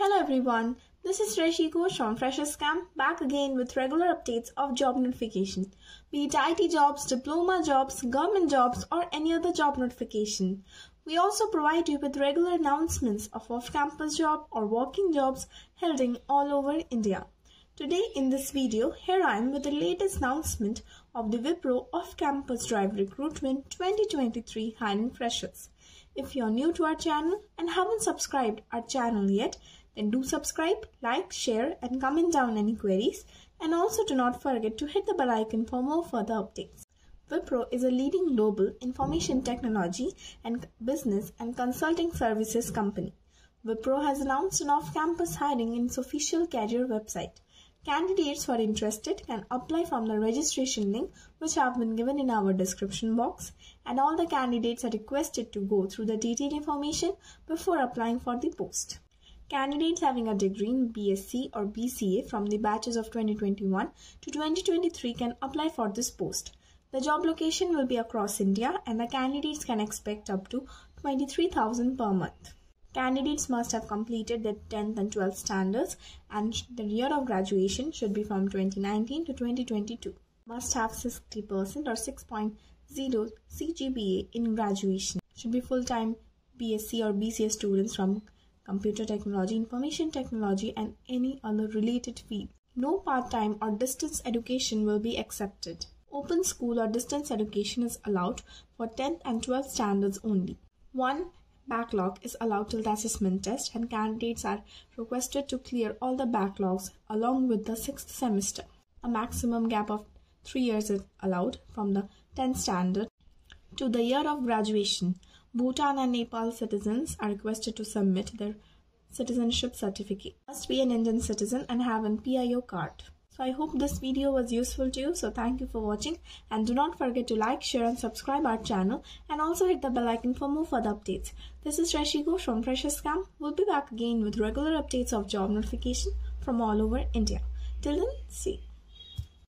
Hello everyone, this is Reshi Ghosh from Freshers Camp back again with regular updates of job notification. Be it IT jobs, diploma jobs, government jobs or any other job notification. We also provide you with regular announcements of off-campus job or walk-in jobs held in all over India. Today in this video, here I am with the latest announcement of the Wipro Off-Campus Drive Recruitment 2023 hiring freshers. If you're new to our channel and haven't subscribed our channel yet, then do subscribe, like, share and comment down any queries and also do not forget to hit the bell icon for more further updates. Wipro is a leading global information technology and business and consulting services company. Wipro has announced an off-campus hiring in its official career website. Candidates who are interested can apply from the registration link which have been given in our description box and all the candidates are requested to go through the detailed information before applying for the post. Candidates having a degree in BSc or BCA from the batches of 2021 to 2023 can apply for this post. The job location will be across India and the candidates can expect up to 23,000 per month. Candidates must have completed their 10th and 12th standards and the year of graduation should be from 2019 to 2022. Must have 60% or 6.0 CGPA in graduation. Should be full-time BSc or BCA students from computer technology, information technology and any other related field. No part-time or distance education will be accepted. Open school or distance education is allowed for 10th and 12th standards only. 1 backlog is allowed till the assessment test and candidates are requested to clear all the backlogs along with the sixth semester. A maximum gap of 3 years is allowed from the 10th standard to the year of graduation. Bhutan and Nepal citizens are requested to submit their citizenship certificate. Must be an Indian citizen and have an PIO card. So I hope this video was useful to you. So thank you for watching and do not forget to like, share and subscribe our channel and also hit the bell icon for more further updates. This is Reshi Ghosh from Freshers Camp. We'll be back again with regular updates of job notification from all over India. Till then, see